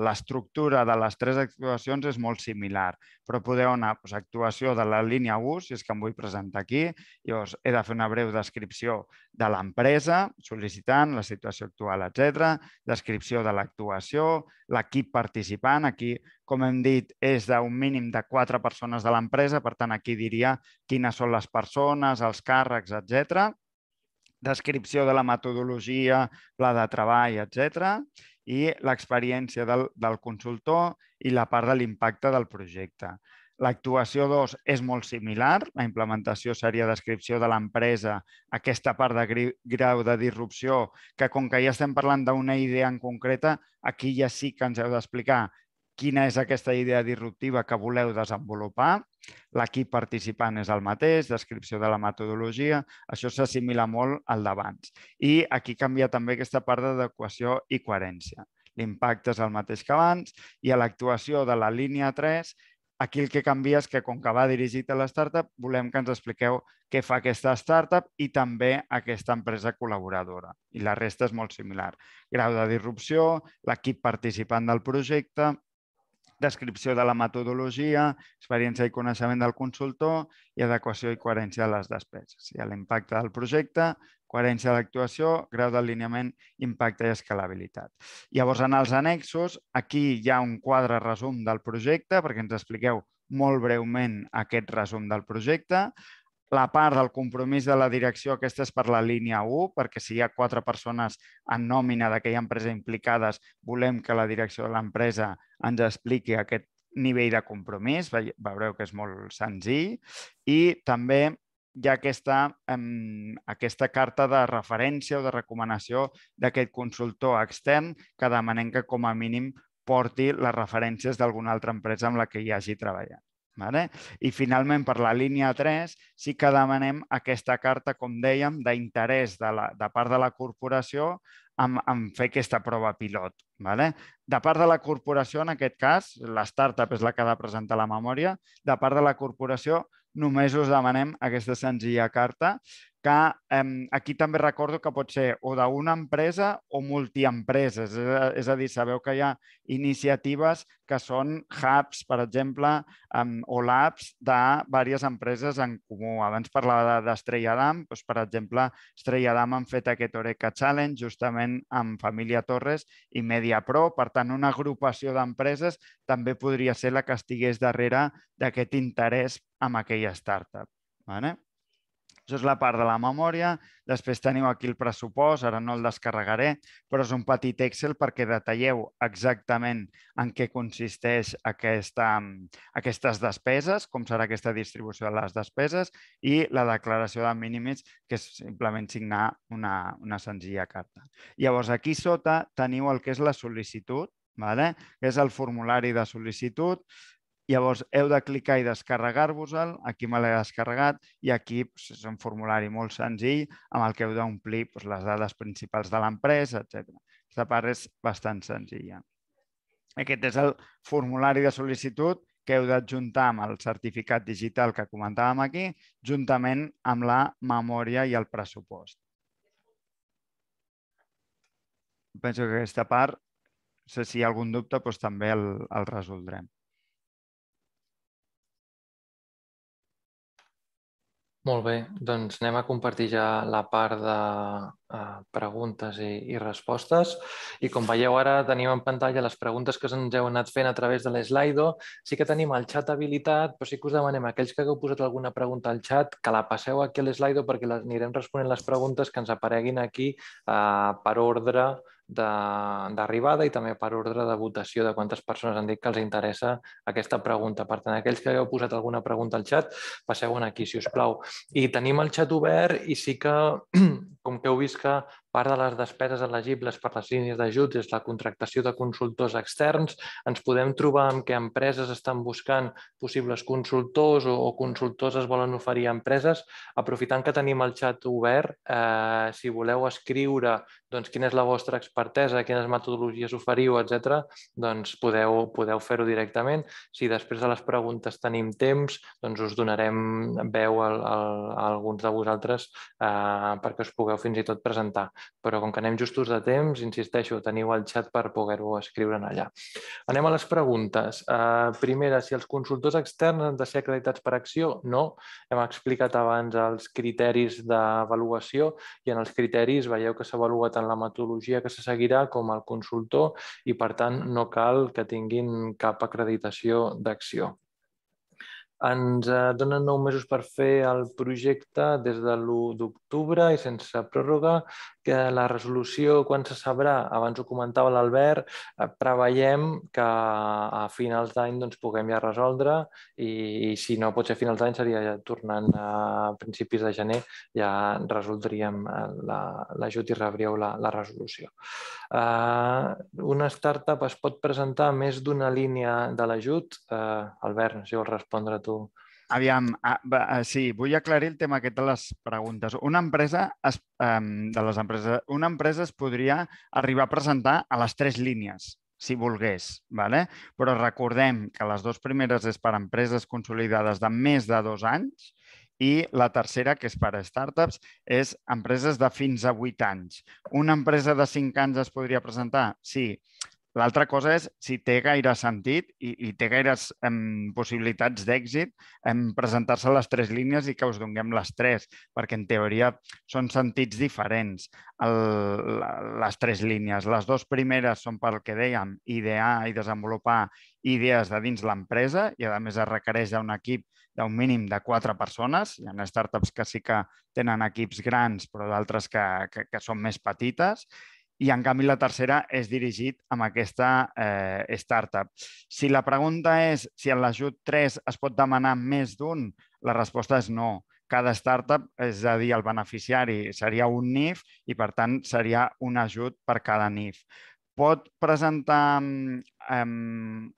l'estructura de les tres actuacions és molt similar, però podeu anar doncs, a actuació de la línia 1, si és que em vull presentar aquí. Llavors, he de fer una breu descripció de l'empresa, sol·licitant, la situació actual, etc. Descripció de l'actuació, l'equip participant. Aquí, com hem dit, és d'un mínim de quatre persones de l'empresa, per tant, aquí diria quines són les persones, els càrrecs, etc descripció de la metodologia, pla de treball, etc. i l'experiència del, del consultor i la part de l'impacte del projecte. L'actuació 2 és molt similar. La implementació seria descripció de l'empresa, aquesta part de grau de disrupció, que com que ja estem parlant d'una idea en concreta, aquí ja sí que ens heu d'explicar quina és aquesta idea disruptiva que voleu desenvolupar. L'equip participant és el mateix, descripció de la metodologia, això s'assimila molt al d'abans. I aquí canvia també aquesta part d'adequació i coherència. L'impacte és el mateix que abans i a l'actuació de la línia 3 Aquí el que canvia és que, com que va dirigit a la startup, volem que ens expliqueu què fa aquesta startup i també aquesta empresa col·laboradora. I la resta és molt similar. Grau de disrupció, l'equip participant del projecte, descripció de la metodologia, experiència i coneixement del consultor i adequació i coherència de les despeses. Hi ha l'impacte del projecte, coherència de l'actuació, grau d'alineament, impacte i escalabilitat. Llavors, en els annexos, aquí hi ha un quadre resum del projecte perquè ens expliqueu molt breument aquest resum del projecte. La part del compromís de la direcció, aquesta és per la línia 1, perquè si hi ha quatre persones en nòmina d'aquella empresa implicades, volem que la direcció de l'empresa ens expliqui aquest nivell de compromís, veureu que és molt senzill, i també hi ha aquesta, um, aquesta carta de referència o de recomanació d'aquest consultor extern que demanem que com a mínim porti les referències d'alguna altra empresa amb la que hi hagi treballat. Vale? I finalment, per la línia 3, sí que demanem aquesta carta, com dèiem, d'interès de, la, de part de la corporació en, en fer aquesta prova pilot. Vale? De part de la corporació, en aquest cas, la startup és la que ha de presentar la memòria, de part de la corporació només us demanem aquesta senzilla carta que eh, aquí també recordo que pot ser o d'una empresa o multiempreses. És a, és a dir, sabeu que hi ha iniciatives que són hubs, per exemple, eh, o labs de diverses empreses en comú. Abans parlava d'Estrella Damm, doncs, per exemple, Estrella Damm han fet aquest Oreca Challenge justament amb Família Torres i MediaPro. Per tant, una agrupació d'empreses també podria ser la que estigués darrere d'aquest interès amb aquella startup. Vale? Això és la part de la memòria. Després teniu aquí el pressupost, ara no el descarregaré, però és un petit Excel perquè detalleu exactament en què consisteix aquesta, aquestes despeses, com serà aquesta distribució de les despeses i la declaració de mínims, que és simplement signar una, una senzilla carta. Llavors, aquí sota teniu el que és la sol·licitud, vale? és el formulari de sol·licitud Llavors, heu de clicar i descarregar-vos-el. Aquí me l'he descarregat i aquí doncs, és un formulari molt senzill amb el que heu d'omplir doncs, les dades principals de l'empresa, etc. Aquesta part és bastant senzilla. Aquest és el formulari de sol·licitud que heu d'adjuntar amb el certificat digital que comentàvem aquí, juntament amb la memòria i el pressupost. Penso que aquesta part, si hi ha algun dubte, doncs també el, el resoldrem. Molt bé, doncs anem a compartir ja la part de uh, preguntes i, i respostes. I com veieu ara tenim en pantalla les preguntes que ens heu anat fent a través de l'Slido. Sí que tenim el xat habilitat, però sí que us demanem a aquells que hagueu posat alguna pregunta al xat que la passeu aquí a l'Slido perquè les, anirem responent les preguntes que ens apareguin aquí uh, per ordre d'arribada i també per ordre de votació de quantes persones han dit que els interessa aquesta pregunta. Per tant, aquells que hagueu posat alguna pregunta al xat, passeu aquí, si us plau. I tenim el xat obert i sí que, com que heu vist que Part de les despeses elegibles per les línies d'ajuts és la contractació de consultors externs. Ens podem trobar amb que empreses estan buscant possibles consultors o, o consultors es volen oferir a empreses. Aprofitant que tenim el xat obert, eh, si voleu escriure doncs, quina és la vostra expertesa, quines metodologies oferiu, etc., doncs podeu, podeu fer-ho directament. Si després de les preguntes tenim temps, doncs us donarem veu a, a, a alguns de vosaltres eh, perquè us pugueu fins i tot presentar però com que anem justos de temps, insisteixo, teniu el xat per poder-ho escriure allà. Anem a les preguntes. Uh, primera, si els consultors externs han de ser acreditats per acció? No. Hem explicat abans els criteris d'avaluació i en els criteris veieu que s'avalua tant la metodologia que se seguirà com el consultor i, per tant, no cal que tinguin cap acreditació d'acció. Ens eh, donen nou mesos per fer el projecte des de l'1 d'octubre i sense pròrroga que la resolució, quan se sabrà, abans ho comentava l'Albert, eh, preveiem que a finals d'any doncs, puguem ja resoldre i, i si no pot ser finals d'any seria ja tornant a principis de gener ja resoldríem eh, l'ajut la, i rebríeu la, la resolució. Uh, una startup es pot presentar més d'una línia de l'ajut? Uh, Albert, si vols respondre tu. Aviam, ah, ah, sí, vull aclarir el tema aquest de les preguntes. Una empresa, es, um, de les empreses, una empresa es podria arribar a presentar a les tres línies, si volgués, ¿vale? però recordem que les dues primeres és per a empreses consolidades de més de dos anys i la tercera, que és per a startups, és empreses de fins a vuit anys. Una empresa de cinc anys es podria presentar? Sí. L'altra cosa és si té gaire sentit i, i té gaires em, possibilitats d'èxit en presentar-se les tres línies i que us donem les tres, perquè en teoria són sentits diferents el, les tres línies. Les dues primeres són pel que dèiem, idear i desenvolupar idees de dins l'empresa i a més es requereix d'un equip d'un mínim de quatre persones. Hi ha startups que sí que tenen equips grans però d'altres que, que, que són més petites i en canvi la tercera és dirigit amb aquesta eh, startup. Si la pregunta és si en l'ajut 3 es pot demanar més d'un, la resposta és no. Cada startup, és a dir, el beneficiari seria un NIF i, per tant, seria un ajut per cada NIF. Pot presentar, eh,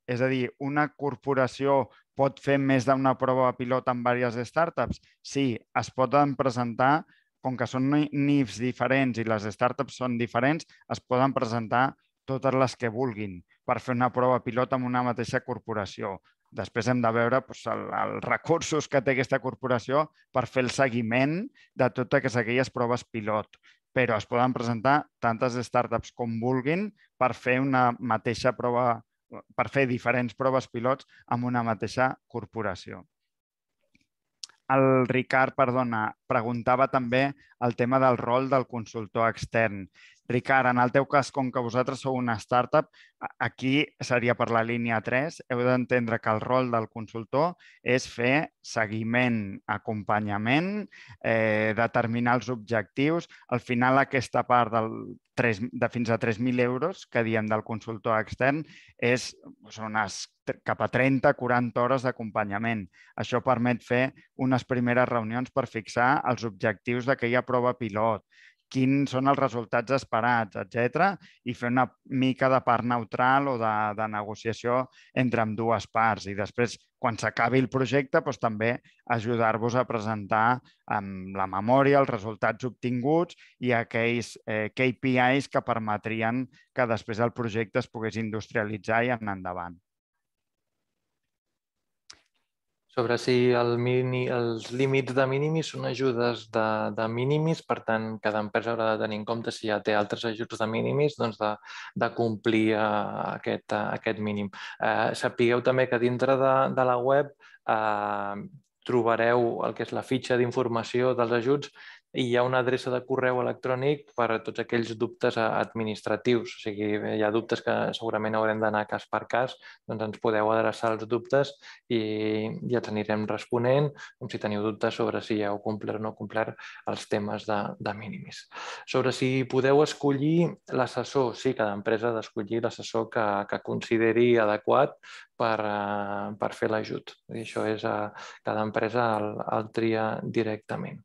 és a dir, una corporació pot fer més d'una prova pilot amb diverses startups? Sí, es poden presentar com que són NIFs diferents i les startups són diferents, es poden presentar totes les que vulguin per fer una prova pilot amb una mateixa corporació. Després hem de veure doncs, els recursos que té aquesta corporació per fer el seguiment de totes aquelles proves pilot. Però es poden presentar tantes startups com vulguin per fer una mateixa prova, per fer diferents proves pilots amb una mateixa corporació el Ricard, perdona, preguntava també el tema del rol del consultor extern. Ricard, en el teu cas, com que vosaltres sou una startup, aquí seria per la línia 3. Heu d'entendre que el rol del consultor és fer seguiment, acompanyament, eh, determinar els objectius. Al final, aquesta part del 3, de fins a 3.000 euros que diem del consultor extern és, són unes cap a 30-40 hores d'acompanyament. Això permet fer unes primeres reunions per fixar els objectius d'aquella prova pilot, quins són els resultats esperats, etc i fer una mica de part neutral o de, de negociació entre amb dues parts. I després, quan s'acabi el projecte, doncs, també ajudar-vos a presentar amb la memòria els resultats obtinguts i aquells eh, KPIs que permetrien que després el projecte es pogués industrialitzar i anar endavant sobre si el mini, els límits de mínimis són ajudes de, de mínimis, per tant, cada empresa haurà de tenir en compte si ja té altres ajuts de mínimis, doncs de, de complir uh, aquest, uh, aquest mínim. Uh, sapigueu també que dintre de, de la web uh, trobareu el que és la fitxa d'informació dels ajuts i hi ha una adreça de correu electrònic per a tots aquells dubtes administratius. O sigui, hi ha dubtes que segurament haurem d'anar cas per cas, doncs ens podeu adreçar els dubtes i, i els anirem responent, com si teniu dubtes sobre si heu complert o no complert els temes de, de mínimis. Sobre si podeu escollir l'assessor, sí, cada empresa ha d'escollir l'assessor que, que consideri adequat per, uh, per fer l'ajut. Això és a cada empresa el, el tria directament.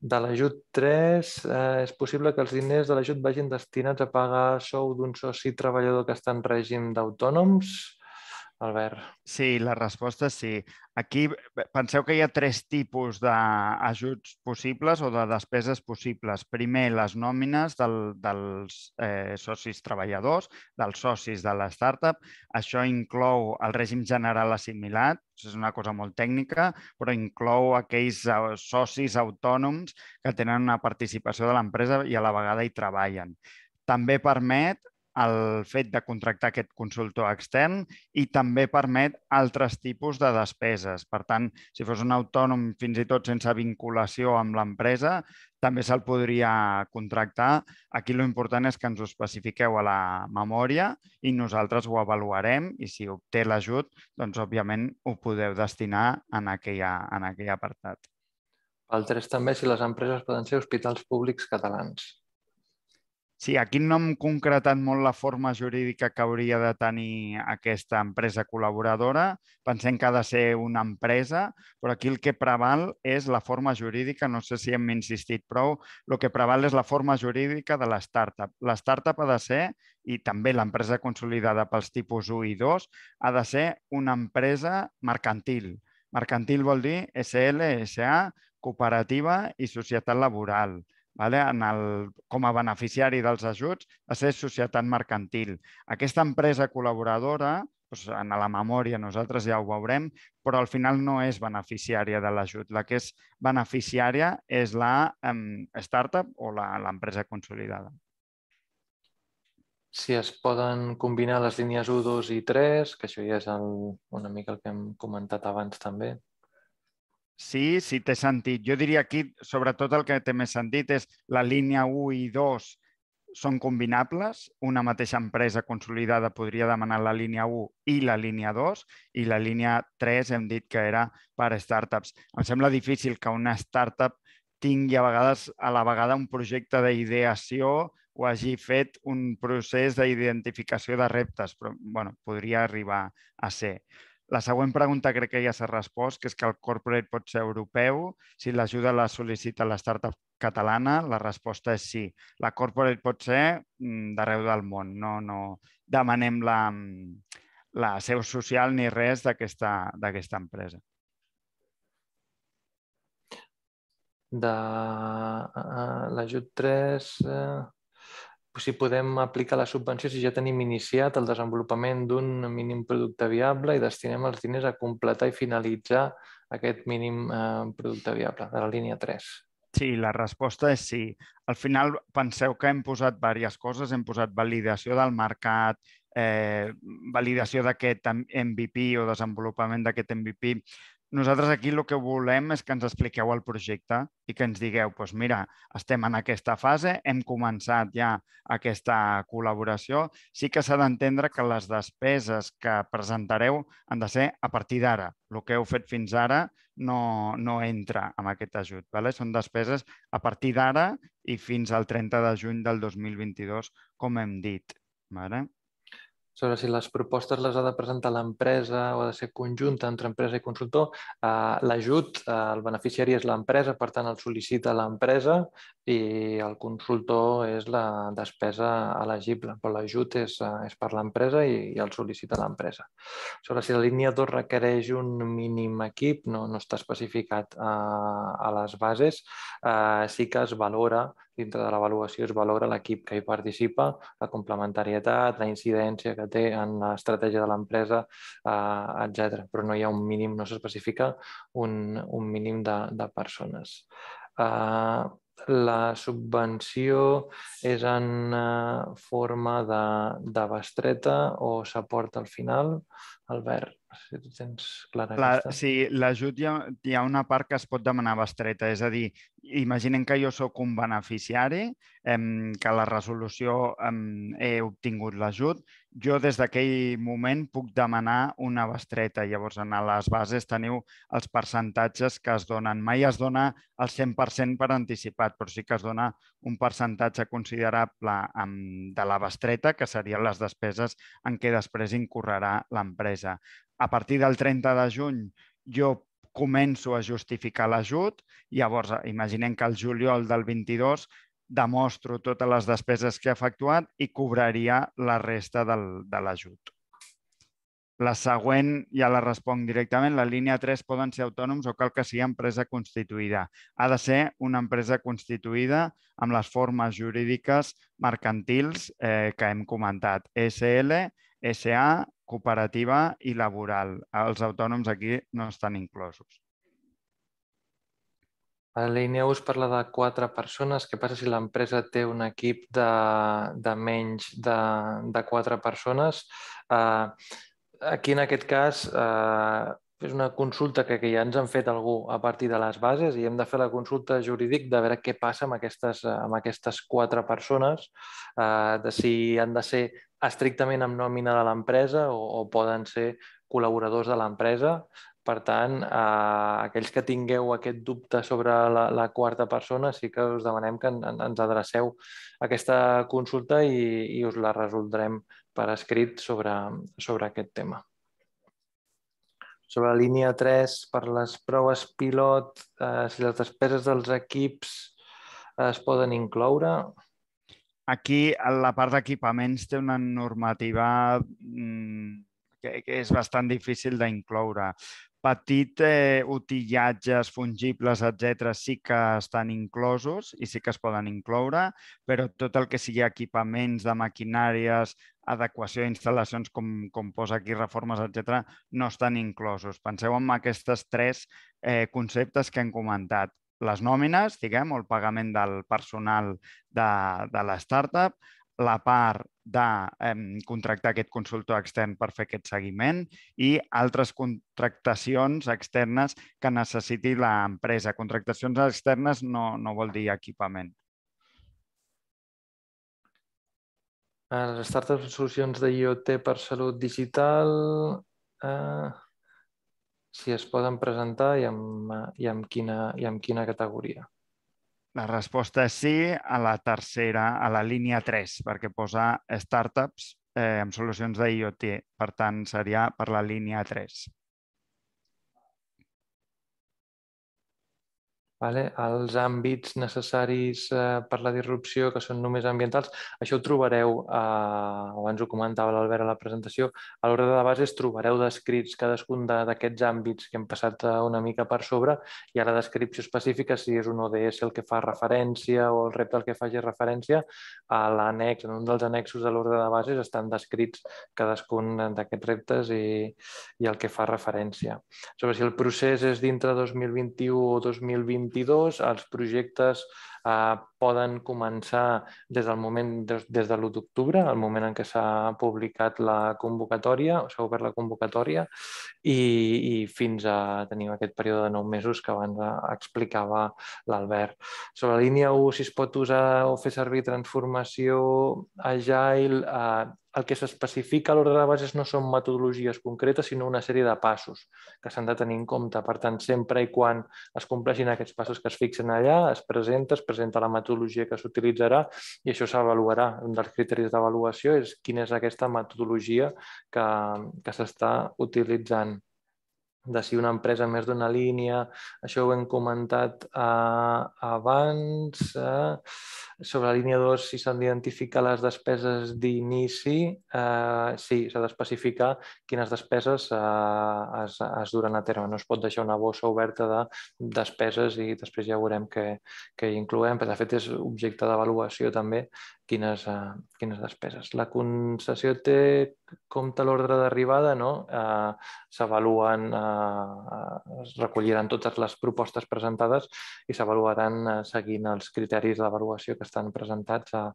De l'ajut 3, eh, és possible que els diners de l'ajut vagin destinats a pagar sou d'un soci treballador que està en règim d'autònoms? Albert. Sí, la resposta és sí. Aquí penseu que hi ha tres tipus d'ajuts possibles o de despeses possibles. Primer, les nòmines del, dels eh, socis treballadors, dels socis de la startup. Això inclou el règim general assimilat, és una cosa molt tècnica, però inclou aquells eh, socis autònoms que tenen una participació de l'empresa i a la vegada hi treballen. També permet el fet de contractar aquest consultor extern i també permet altres tipus de despeses. Per tant, si fos un autònom fins i tot sense vinculació amb l'empresa, també se'l podria contractar. Aquí l'important és que ens ho especifiqueu a la memòria i nosaltres ho avaluarem i si obté l'ajut, doncs òbviament ho podeu destinar en, aquella, en aquell apartat. El 3 també si les empreses poden ser hospitals públics catalans. Sí, aquí no hem concretat molt la forma jurídica que hauria de tenir aquesta empresa col·laboradora. Pensem que ha de ser una empresa, però aquí el que preval és la forma jurídica. No sé si hem insistit prou. El que preval és la forma jurídica de l'startup. L'startup ha de ser, i també l'empresa consolidada pels tipus 1 i 2, ha de ser una empresa mercantil. Mercantil vol dir SL, SA, cooperativa i societat laboral vale? en el, com a beneficiari dels ajuts a ser societat mercantil. Aquesta empresa col·laboradora, doncs en la memòria nosaltres ja ho veurem, però al final no és beneficiària de l'ajut. La que és beneficiària és la um, startup o l'empresa consolidada. Si es poden combinar les línies 1, 2 i 3, que això ja és el, una mica el que hem comentat abans també. Sí, sí té sentit. Jo diria aquí, sobretot el que té més sentit és la línia 1 i 2 són combinables. Una mateixa empresa consolidada podria demanar la línia 1 i la línia 2 i la línia 3 hem dit que era per a startups. Em sembla difícil que una startup tingui a vegades a la vegada un projecte d'ideació o hagi fet un procés d'identificació de reptes, però bueno, podria arribar a ser. La següent pregunta crec que ja s'ha respost, que és que el corporate pot ser europeu. Si l'ajuda la sol·licita la startup catalana, la resposta és sí. La corporate pot ser mm, d'arreu del món. No, no demanem la, mm, la seu social ni res d'aquesta empresa. De uh, l'ajut 3, uh, si podem aplicar la subvenció si ja tenim iniciat el desenvolupament d'un mínim producte viable i destinem els diners a completar i finalitzar aquest mínim eh, producte viable de la línia 3. Sí, la resposta és sí. Al final penseu que hem posat diverses coses, hem posat validació del mercat, eh, validació d'aquest MVP o desenvolupament d'aquest MVP, nosaltres aquí el que volem és que ens expliqueu el projecte i que ens digueu, doncs mira, estem en aquesta fase, hem començat ja aquesta col·laboració. Sí que s'ha d'entendre que les despeses que presentareu han de ser a partir d'ara. El que heu fet fins ara no, no entra en aquest ajut. Vale? Són despeses a partir d'ara i fins al 30 de juny del 2022, com hem dit. Vale? Sobre si les propostes les ha de presentar l'empresa o ha de ser conjunta entre empresa i consultor. Uh, L'ajut, uh, el beneficiari és l'empresa, per tant el sol·licita l'empresa i el consultor és la despesa elegible, però l'ajut és, uh, és per l'empresa i, i el sol·licita l'empresa. Sobre si la línia 2 requereix un mínim equip, no, no està especificat uh, a les bases, uh, sí que es valora dintre de l'avaluació es valora l'equip que hi participa, la complementarietat, la incidència que té en l'estratègia de l'empresa, eh, etc. Però no hi ha un mínim, no s'especifica un, un mínim de, de persones. Eh, la subvenció és en eh, forma de, de bestreta o s'aporta al final, Albert? si tu tens clara la, aquesta. Sí, l'ajut hi, ha, hi ha una part que es pot demanar bestreta, és a dir, imaginem que jo sóc un beneficiari, que la resolució he obtingut l'ajut, jo des d'aquell moment puc demanar una bestreta. Llavors, en les bases teniu els percentatges que es donen. Mai es dona el 100% per anticipat, però sí que es dona un percentatge considerable de la bestreta, que serien les despeses en què després incorrerà l'empresa a partir del 30 de juny jo començo a justificar l'ajut, llavors imaginem que el juliol del 22 demostro totes les despeses que he efectuat i cobraria la resta del, de l'ajut. La següent ja la responc directament. La línia 3 poden ser autònoms o cal que sigui empresa constituïda. Ha de ser una empresa constituïda amb les formes jurídiques mercantils eh, que hem comentat. SL, SA, cooperativa i laboral. Els autònoms aquí no estan inclosos. A la línia 1 es parla de quatre persones. Què passa si l'empresa té un equip de, de menys de, de quatre persones? Uh, aquí, en aquest cas, uh, és una consulta que, que ja ens han fet algú a partir de les bases i hem de fer la consulta jurídic de veure què passa amb aquestes, amb aquestes quatre persones, uh, de si han de ser estrictament amb nòmina de l'empresa o, o poden ser col·laboradors de l'empresa. Per tant, eh, aquells que tingueu aquest dubte sobre la, la quarta persona, sí que us demanem que en, ens adreceu aquesta consulta i, i us la resoldrem per escrit sobre, sobre aquest tema. Sobre la línia 3, per les proves pilot, eh, si les despeses dels equips es poden incloure, Aquí la part d'equipaments té una normativa mm, que, que és bastant difícil d'incloure. Petit eh, utillatges fungibles, etc sí que estan inclosos i sí que es poden incloure, però tot el que sigui equipaments de maquinàries, adequació d'instal·lacions, com, com posa aquí, reformes, etc, no estan inclosos. Penseu en aquestes tres eh, conceptes que hem comentat les nòmines, diguem, o el pagament del personal de, de la startup, la part de contractar aquest consultor extern per fer aquest seguiment i altres contractacions externes que necessiti l'empresa. Contractacions externes no, no vol dir equipament. Les startups solucions d'IoT per salut digital... Eh si es poden presentar i amb, i quina, i amb quina categoria. La resposta és sí a la tercera, a la línia 3, perquè posa startups eh, amb solucions d'IoT. Per tant, seria per la línia 3. Vale? els àmbits necessaris eh, per la disrupció, que són només ambientals, això ho trobareu, eh, abans ho comentava l'Albert a la presentació, a l'ordre de bases trobareu descrits cadascun d'aquests àmbits que hem passat eh, una mica per sobre i a la descripció específica, si és un ODS el que fa referència o el repte al que faci referència, a l'annex, en un dels annexos de l'ordre de bases estan descrits cadascun d'aquests reptes i, i el que fa referència. Sobre si el procés és dintre 2021 o 2020 2022. Els projectes eh, poden començar des del moment, des, des de l'1 d'octubre, el moment en què s'ha publicat la convocatòria, s'ha obert la convocatòria, i, i fins a tenir aquest període de nou mesos que abans explicava l'Albert. Sobre la línia 1, si es pot usar o fer servir transformació agile, eh, el que s'especifica a l'ordre de bases no són metodologies concretes, sinó una sèrie de passos que s'han de tenir en compte. Per tant, sempre i quan es compleixin aquests passos que es fixen allà, es presenta, es presenta la metodologia que s'utilitzarà i això s'avaluarà. Un dels criteris d'avaluació és quina és aquesta metodologia que, que s'està utilitzant de si una empresa més d'una línia, això ho hem comentat eh, abans, eh, sobre la línia 2 si s'han d'identificar les despeses d'inici, eh, sí, s'ha d'especificar quines despeses eh, es, es duren a terme. No es pot deixar una bossa oberta de despeses i després ja veurem què, què hi incloem, però de fet és objecte d'avaluació també quines, uh, quines despeses. La concessió té compte l'ordre d'arribada, no? Uh, S'avaluen, uh, es recolliran totes les propostes presentades i s'avaluaran uh, seguint els criteris d'avaluació que estan presentats a,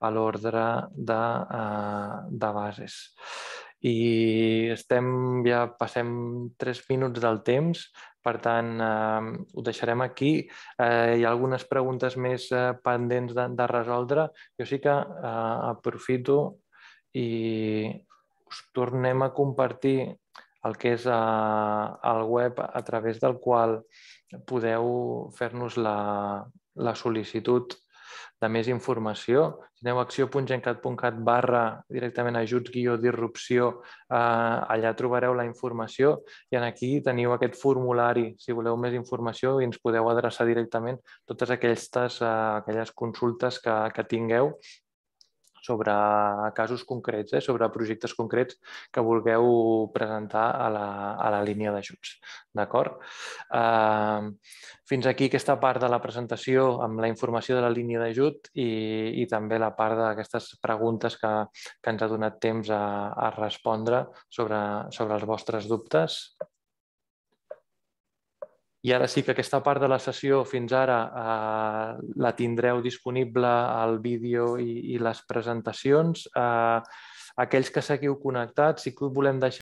a l'ordre de, uh, de bases i estem, ja passem tres minuts del temps, per tant, eh, ho deixarem aquí. Eh, hi ha algunes preguntes més eh, pendents de, de resoldre. Jo sí que eh, aprofito i us tornem a compartir el que és eh, el web a través del qual podeu fer-nos la, la sol·licitud de més informació. Si aneu a acció.gencat.cat barra directament ajuts guió disrupció, eh, allà trobareu la informació i en aquí teniu aquest formulari. Si voleu més informació i ens podeu adreçar directament totes aquestes, eh, aquelles consultes que, que tingueu sobre casos concrets, eh, sobre projectes concrets que vulgueu presentar a la, a la línia d'ajuts. D'acord? Uh, fins aquí aquesta part de la presentació amb la informació de la línia d'ajut i, i també la part d'aquestes preguntes que, que ens ha donat temps a, a respondre sobre, sobre els vostres dubtes. I ara sí que aquesta part de la sessió fins ara eh, la tindreu disponible al vídeo i, i les presentacions. Eh, aquells que seguiu connectats, sí que volem deixar